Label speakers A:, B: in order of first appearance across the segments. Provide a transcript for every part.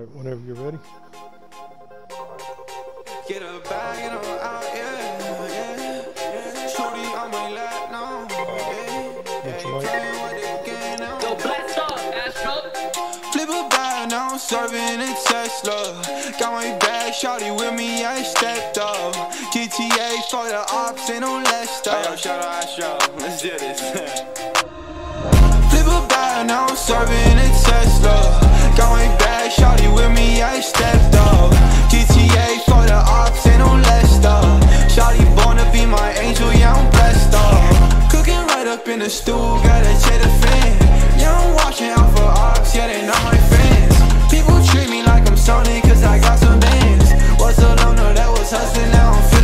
A: right, whenever you're ready.
B: Get a bag and I'm out, yeah, yeah, yeah. Shorty on my lap now, yeah. That's right. Yo, blast
C: up, Astro.
B: Flip a bag, now I'm serving a Tesla. Got my bag, shorty with me, I stepped up. GTA for the ops, ain't no less stuff. Hey, yo,
D: shout out Astro, let's do this.
B: Flip a bag, now I'm serving a Tesla stepped up. GTA for the ain't no born to be my angel, yeah, I'm blessed up. Cooking right up in the stool, the fan. Yeah, I'm watching out for ops, yeah, they not my. People treat me like I'm Sony, cause I got some bands. Was a that was hustling, now I'm feeling.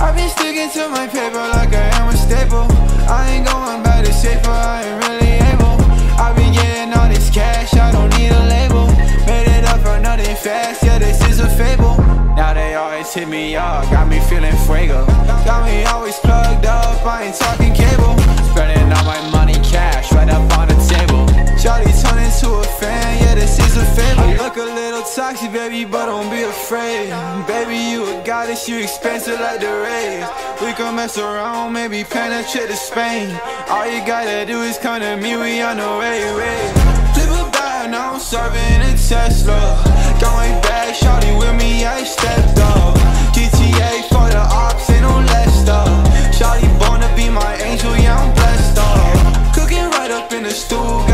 B: I've been sticking to my paper yeah, this is a fable. Now they always hit me up, got me feeling fuego. Got me always plugged up, I ain't talking cable. Spending all my money cash right up on the table. Shawty turn into a fan, yeah, this is a fable. I look a little toxic, baby, but don't be afraid. Baby, you a goddess, you expensive like the rays. We can mess around, maybe penetrate to Spain. All you gotta do is come to me, we on the way, way. Flip a bag, now I'm serving a Tesla. In the stool,